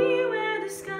here where the sky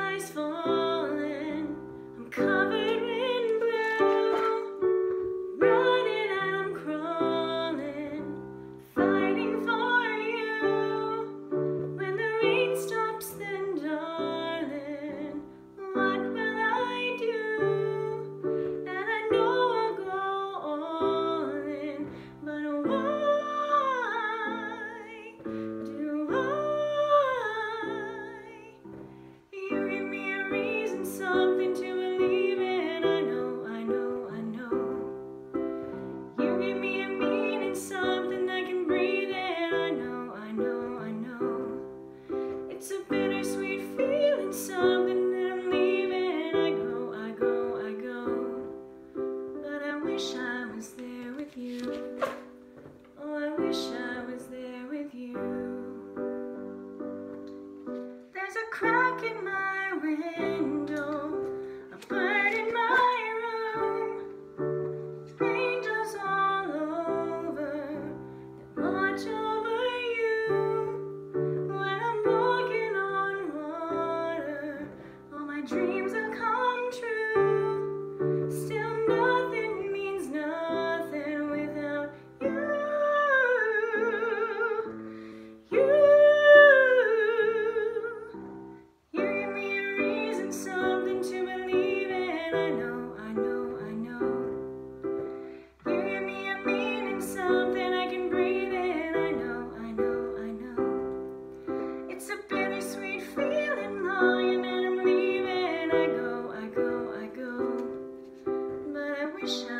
I wish I was there with you. wish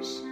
years.